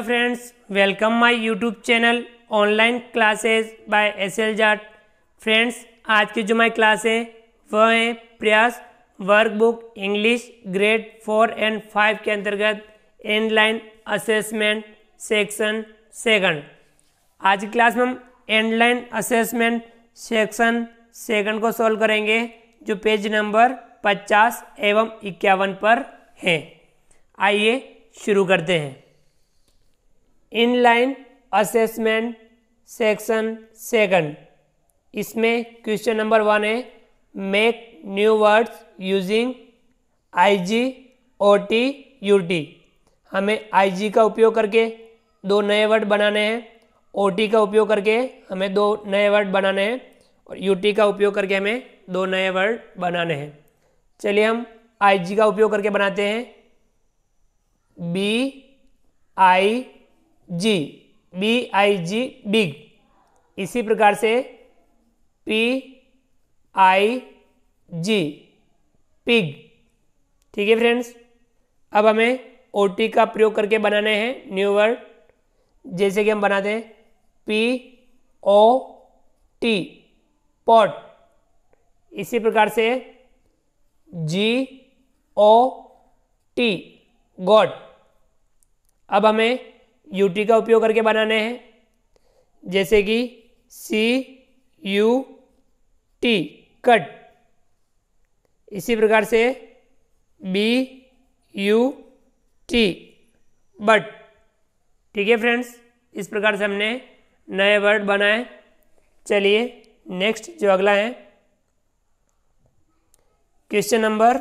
Hello friends welcome my YouTube channel online classes by S L Jat friends आज की जो हमारी class है वह है Prayas workbook English grade four and five के अंतर्गत end line assessment section second आज की क्लास में हम end line assessment section second को सॉल्व करेंगे, जो पेज नंबर पचास एवं इक्यावन पर है। आइए शुरू करते हैं। इनलाइन असेसमेंट सेक्शन सेकंड इसमें क्वेश्चन नंबर वन है make new words using I G O T U T हमें आई जी का उपयोग करके दो नए वर्ड बनाने हैं ओ टी का उपयोग करके हमें दो नए वर्ड बनाने हैं और यू टी का उपयोग करके हमें दो नए वर्ड बनाने हैं। चलिए हम आई जी का उपयोग करके बनाते हैं। B I G B I G big इसी प्रकार से पी आई जी पिग ठीक है फ्रेंड्स अब हमें ओ टी का प्रयोग करके बनाने हैं न्यू वर्ड जैसे कि हम बनाते हैं पी ओ टी पॉट इसी प्रकार से जी ओ टी गॉड अब हमें यूटी का उपयोग करके बनाने हैं। जैसे कि सी यू टी कट इसी प्रकार से बी यू टी बट ठीक है फ्रेंड्स इस प्रकार से हमने नए वर्ड बनाए। चलिए नेक्स्ट जो अगला है question number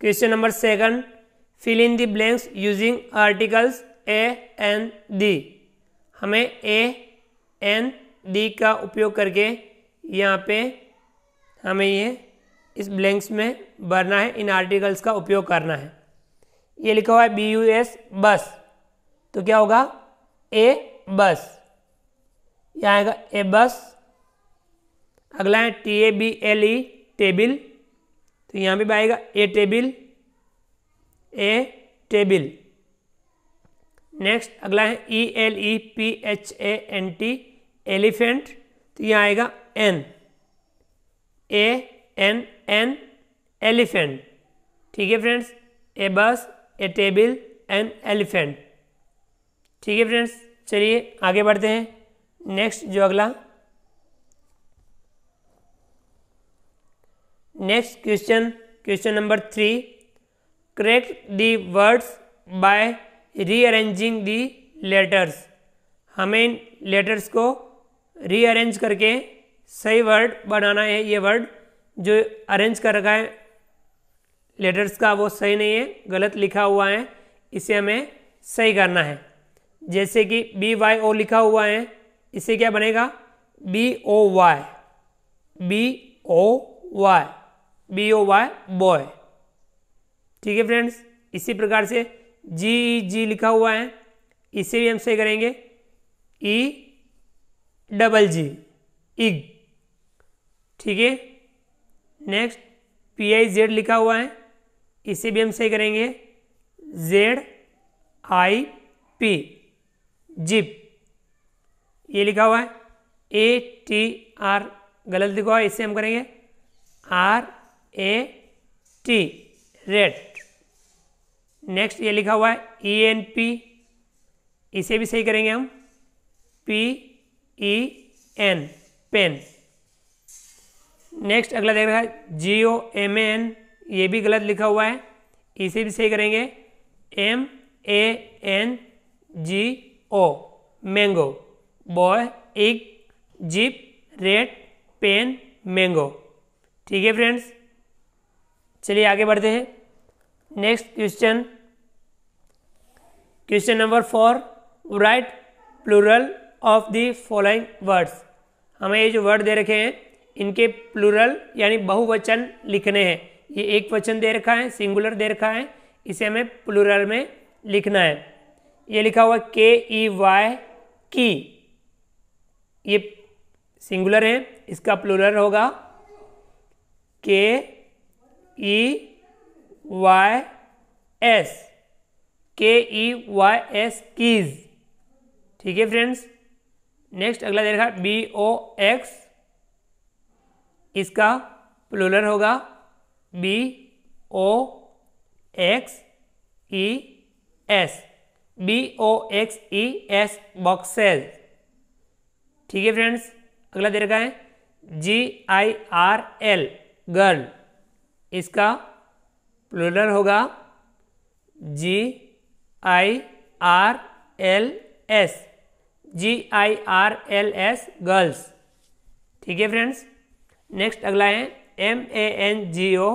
question number second fill in the blanks using articles a an the हमें ए एन डी का उपयोग करके यहाँ पे हमें ये इस ब्लैंक्स में भरना है, इन आर्टिकल्स का उपयोग करना है। ये लिखा हुआ है बी यू एस बस। तो क्या होगा? ए बस। यहाँ आएगा ए बस। अगला है T A B L E table तो यहाँ भी आएगा a table a table next अगला है E L E P H A N T elephant तो यहाँ आएगा an A N an elephant ठीक है फ्रेंड्स ए बस ए टेबिल एन एलिफेंट ठीक है फ्रेंड्स चलिए आगे बढ़ते हैं। नेक्स्ट जो अगला। Next question question number three correct the words by rearranging the letters हमें इन लेटर्स को रीअरेंज करके सही वर्ड बनाना है। ये वर्ड जो अरेंज कर रखा है लेटर्स का वो सही नहीं है, गलत लिखा हुआ है, इसे हमें सही करना है। जैसे कि बी वाई ओ लिखा हुआ है, इसे क्या बनेगा? B O Y B O Y B O Y boy ठीक है फ्रेंड्स? इसी प्रकार से जी जी लिखा हुआ है। इसे भी हम सही करेंगे। ई, डबल जी इग ठीक है? नेक्स्ट, पी आई जेड लिखा हुआ है। इसे भी हम सही करेंगे। Z, I, P, zip. ये लिखा हुआ है। ए, टी, आर, गलत लिखा हुआ है। इसे हम करेंगे। R, A, T. Rat next ये लिखा हुआ है ई एन पी इसे भी सही करेंगे हम. P E N pen next अगला देख रहा है जी ओ एम एन ये भी गलत लिखा हुआ है. इसे भी सही करेंगे. M A N G O mango boy big zip red pen mango ठीक है फ्रेंड्स चलिए आगे बढ़ते हैं. Next question question number four write plural of the following words हमें ये जो वर्ड दे रखे हैं, इनके प्लूरल यानी बहुवचन लिखने हैं। ये एक वचन दे रखा है सिंगुलर दे रखा है, इसे हमें प्लूरल में लिखना है। ये लिखा हुआ के ई वाई की। ये सिंगुलर है, इसका प्लूरल होगा के। ई वाई एस के ई वाई एस कीज ठीक है फ्रेंड्स नेक्स्ट अगला देखा बी ओ एक्स इसका प्लूरल होगा B O X E S B O X E S boxes ठीक है फ्रेंड्स अगला दे रखा है G I R L girl इसका प्लूरल होगा G I R L S G I R L S girls ठीक है फ्रेंड्स नेक्स्ट अगला है M A N G O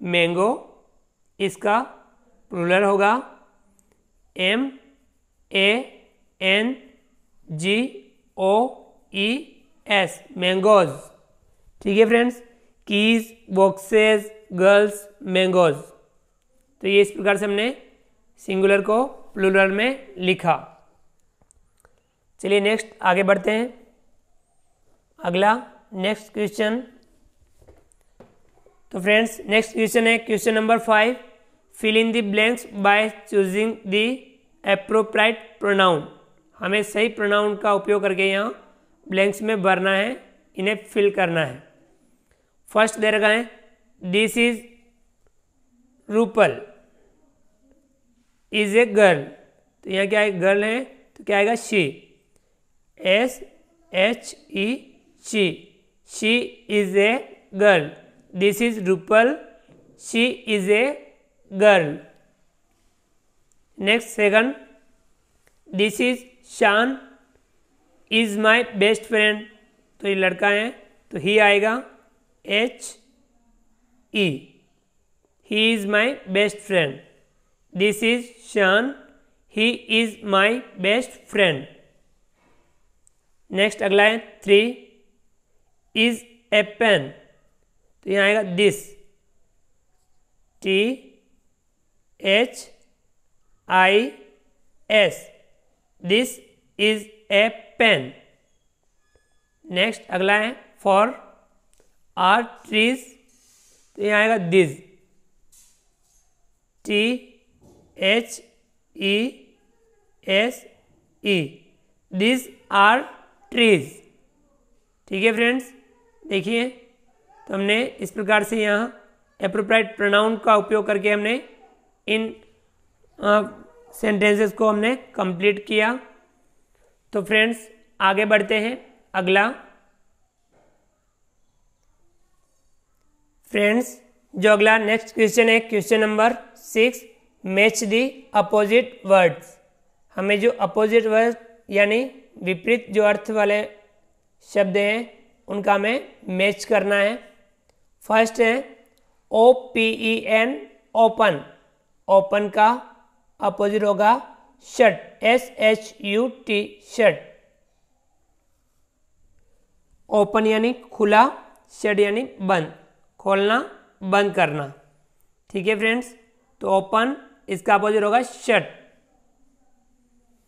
mango इसका प्लूरल होगा M A N G O E S mangoes ठीक है friends keys boxes girls mangoes तो ये इस प्रकार से हमने सिंगुलर को प्लूरल में लिखा। चलिए नेक्स्ट आगे बढ़ते हैं। अगला नेक्स्ट क्वेश्चन तो फ्रेंड्स नेक्स्ट क्वेश्चन है question number five fill in the blanks by choosing the appropriate pronoun हमें सही प्रोनाउन का उपयोग करके यहाँ ब्लैंक्स में भरना है, इन्हें फिल करना है। फ़र्स्ट दे रखा है this is Rupal is a girl तो यहाँ क्या है? गर्ल है तो क्या आएगा? She S H E she she is a girl this is Rupal she is a girl next second this is Shaan is my best friend तो ये लड़का है तो ही आएगा. H E he is my best friend this is Shaan he is my best friend next अगला है three is a pen तो यहाँ आएगा this T H I S this is a pen next अगला है four are trees तो यहाँ आएगा these T H E S E. These are trees. ठीक है फ्रेंड्स? देखिए तो हमने इस प्रकार से यहाँ अप्रोप्राइट प्रोनाउन का उपयोग करके हमने इन सेंटेंसेस को हमने कंप्लीट किया। तो फ्रेंड्स, आगे बढ़ते हैं। अगला। फ्रेंड्स, जो अगला नेक्स्ट क्वेश्चन है question number six match the opposite words हमें जो अपोजिट वर्ड यानी विपरीत जो अर्थ वाले शब्द हैं, उनका हमें मैच करना है। फ़र्स्ट है O P E N open open का अपोजिट होगा shut S H U T shut open यानी खुला शट यानी बंद. खोलना, बंद करना। ठीक है फ्रेंड्स तो ओपन इसका अपोजिट होगा शट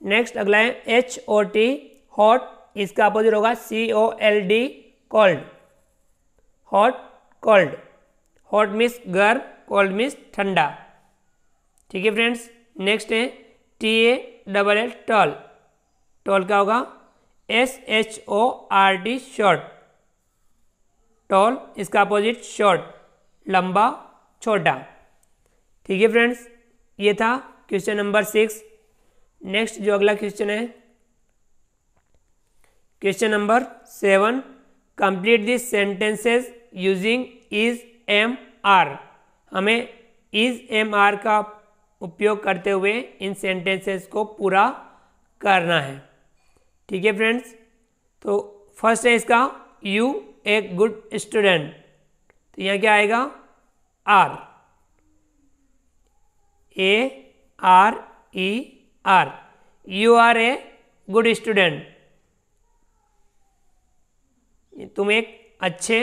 नेक्स्ट अगला है एच ओ टी हॉट इसका अपोजिट होगा C O L D cold hot cold hot means गर्म कोल्ड मीन्स ठंडा। ठीक है फ्रेंड्स नेक्स्ट है T A double L tall tall का होगा? S H O R T short tall इसका अपोजिट शॉर्ट लंबा, छोटा। ठीक है फ्रेंड्स ये था क्वेश्चन नंबर सिक्स नेक्स्ट जो अगला क्वेश्चन है question number seven complete this sentences using is am are हमें इज़ एम आर का उपयोग करते हुए इन सेंटेंसेस को पूरा करना है। ठीक है फ्रेंड्स तो फ़र्स्ट है इसका यू ए गुड स्टूडेंट तो यहाँ क्या आएगा? Are A R E are you are a good student तुम एक अच्छे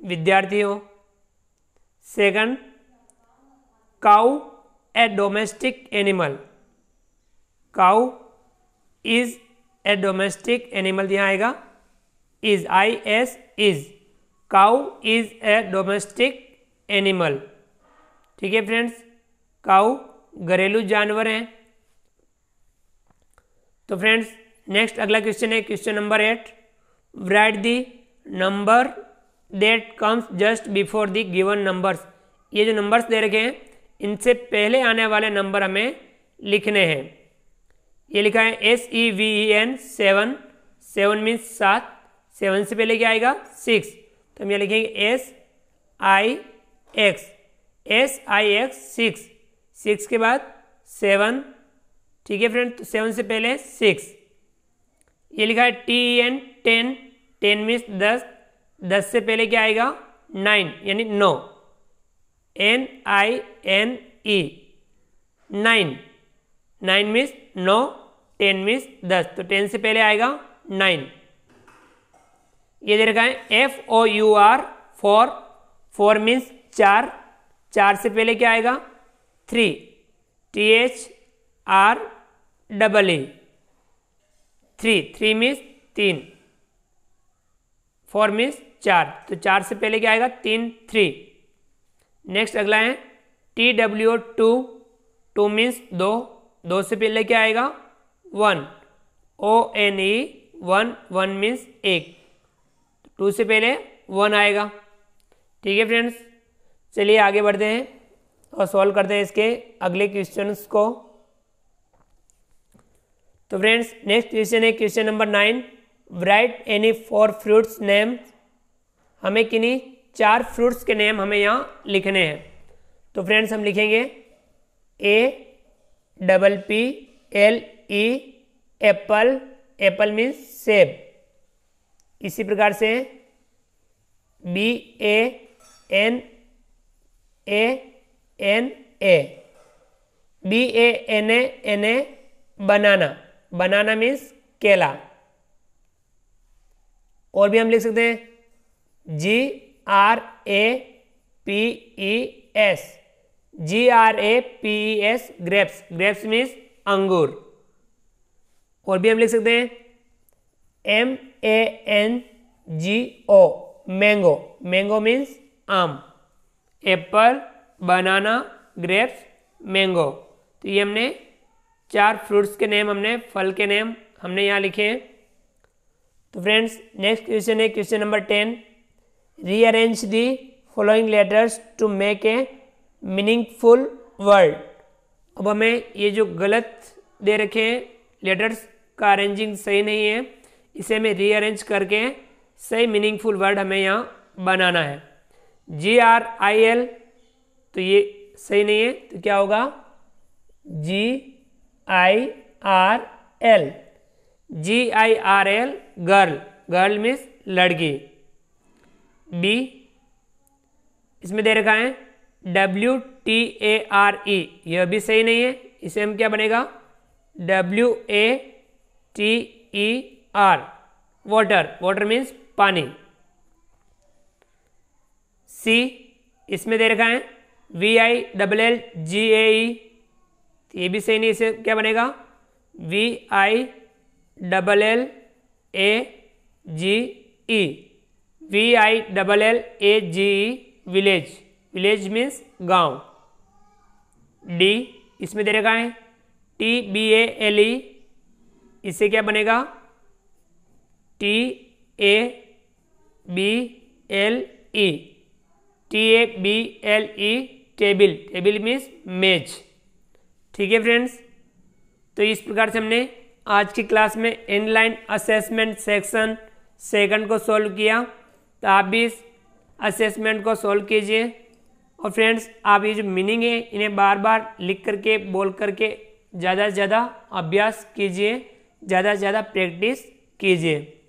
विद्यार्थी हो। Second cow a domestic animal cow is a domestic animal यहाँ आएगा। Is I S is cow is a domestic animal ठीक है फ्रेंड्स काउ घरेलू जानवर हैं। तो फ्रेंड्स नेक्स्ट अगला क्वेश्चन है question number eight write the number that comes just before the given numbers ये जो नंबर्स दे रखे हैं, इनसे पहले आने वाले नंबर हमें लिखने हैं। ये लिखा है S E V N seven seven means सात। सेवन से पहले क्या आएगा? सिक्स। तो हम ये लिखेंगे S I X S I X six. Six के बाद सेवन। ठीक है फ्रेंड? तो सेवन से पहले सिक्स। ये लिखा है T N ten. Ten means दस। दस से पहले क्या आएगा? नाइन, यानी नौ। N I N E nine. Nine means now. Ten means दस। तो टेन से पहले आएगा नाइन। ये दे रखा है F O U R four four means चार चार से पहले क्या आएगा? Three T H R double E three three means तीन. फोर मीन्स चार. तो चार से पहले क्या आएगा? तीन थ्री नेक्स्ट अगला है T W two two means दो. दो से पहले क्या आएगा? One O N E one one means एक. टू से पहले वन आएगा। ठीक है फ्रेंड्स चलिए आगे बढ़ते हैं और सॉल्व करते हैं इसके अगले क्वेश्चंस को। तो फ्रेंड्स नेक्स्ट क्वेश्चन है question number nine write any four fruits name हमें किन्हीं चार फ्रूट्स के नेम हमें यहाँ लिखने हैं। तो फ्रेंड्स हम लिखेंगे A double P L E apple apple means सेब इसी प्रकार से B A N A N A B A N A N A banana banana means केला। और भी हम लिख सकते हैं। G R A P E S G R A P E S grapes grapes means अंगूर। और भी हम लिख सकते हैं। M A N G O mango mango means आम. एप्पल बनाना ग्रेप्स मैंगो तो ये हमने चार फ्रूट्स के नेम हमने, फल के नेम हमने यहाँ लिखे हैं। तो फ्रेंड्स नेक्स्ट क्वेश्चन है question number ten rearrange the following letters to make a meaningful word अब हमें ये जो गलत दे रखे हैं लेटर्स का अरेंजिंग सही नहीं है। इसे हमें रीअरेंज करके सही मीनिंगफुल वर्ड हमें यहाँ बनाना है। जी आर आई एल तो ये सही नहीं है तो क्या होगा? G I R L G I R L girl girl means लड़की। बी इसमें दे रखा है W T A R E यह भी सही नहीं है, इसे हम क्या बनेगा? W A T E R water water means पानी. सी इसमें दे रखा है. V I double L G A E ये भी सही नहीं, इसे क्या बनेगा? V I double L A G E V I double L A G E village village means गाँव. डी इसमें दे रखा है. T B A L E इससे क्या बनेगा? T A B L E T A B L E table table means मेज ठीक है फ्रेंड्स तो इस प्रकार से हमने आज की क्लास में इनलाइन असेसमेंट सेक्शन सेकंड को सॉल्व किया। तो आप भी इस असेसमेंट को सॉल्व कीजिए। और फ्रेंड्स आप ये जो मीनिंग है, इन्हें बार बार लिख करके, बोल करके ज़्यादा से ज़्यादा अभ्यास कीजिए, ज़्यादा से ज़्यादा प्रैक्टिस कीजिए।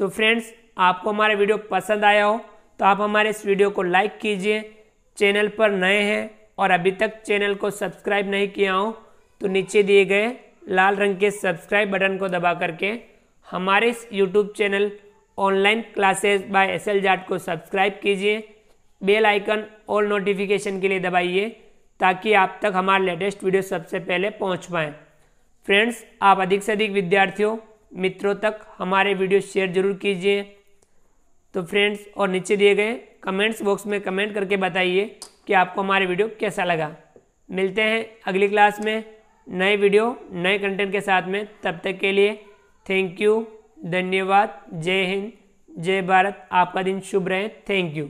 तो फ्रेंड्स, आपको हमारा वीडियो पसंद आया हो तो आप हमारे इस वीडियो को लाइक कीजिए। चैनल पर नए हैं और अभी तक चैनल को सब्सक्राइब नहीं किया हो तो नीचे दिए गए लाल रंग के सब्सक्राइब बटन को दबा करके हमारे इस YouTube channel online classes by S L Jat को सब्सक्राइब कीजिए। बेल आइकन और नोटिफिकेशन के लिए दबाइए, ताकि आप तक हमारे लेटेस्ट वीडियो सबसे पहले पहुँच पाएँ। फ्रेंड्स, आप अधिक से अधिक विद्यार्थियों मित्रों तक हमारे वीडियो शेयर ज़रूर कीजिए। तो फ्रेंड्स, और नीचे दिए गए कमेंट्स बॉक्स में कमेंट करके बताइए कि आपको हमारे वीडियो कैसा लगा। मिलते हैं अगली क्लास में नए वीडियो, नए कंटेंट के साथ में। तब तक के लिए थैंक यू, धन्यवाद, जय हिंद, जय भारत। आपका दिन शुभ रहे। Thank you.